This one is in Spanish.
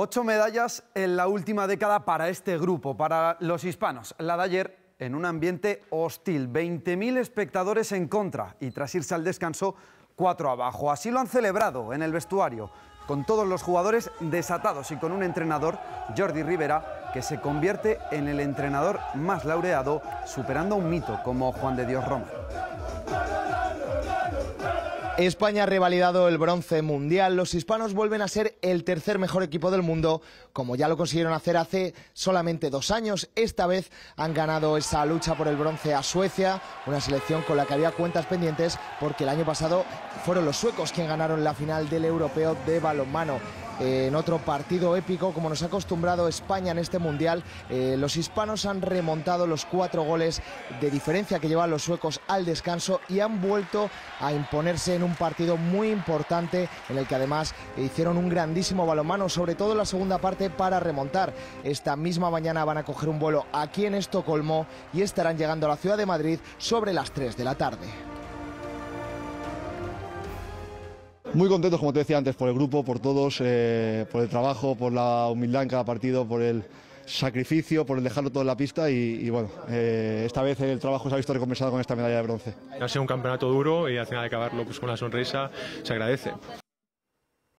Ocho medallas en la última década para este grupo, para los hispanos. La de ayer en un ambiente hostil, 20.000 espectadores en contra y tras irse al descanso, cuatro abajo. Así lo han celebrado en el vestuario, con todos los jugadores desatados y con un entrenador, Jordi Rivera, que se convierte en el entrenador más laureado, superando un mito como Juan de Dios Roma. España ha revalidado el bronce mundial. Los hispanos vuelven a ser el tercer mejor equipo del mundo, como ya lo consiguieron hacer hace solamente dos años. Esta vez han ganado esa lucha por el bronce a Suecia, una selección con la que había cuentas pendientes, porque el año pasado fueron los suecos quienes ganaron la final del europeo de balonmano en otro partido épico, como nos ha acostumbrado España en este Mundial. Eh, los hispanos han remontado los cuatro goles de diferencia que llevan los suecos al descanso y han vuelto a imponerse en un partido muy importante en el que además hicieron un grandísimo balonmano, sobre todo en la segunda parte para remontar. Esta misma mañana van a coger un vuelo aquí en Estocolmo y estarán llegando a la ciudad de Madrid sobre las 3 de la tarde. Muy contentos, como te decía antes, por el grupo, por todos, eh, por el trabajo, por la humildad en cada partido, por el sacrificio, por el dejarlo todo en la pista y, bueno, eh, esta vez el trabajo se ha visto recompensado con esta medalla de bronce. Ha sido un campeonato duro y al final de acabarlo pues, con una sonrisa se agradece.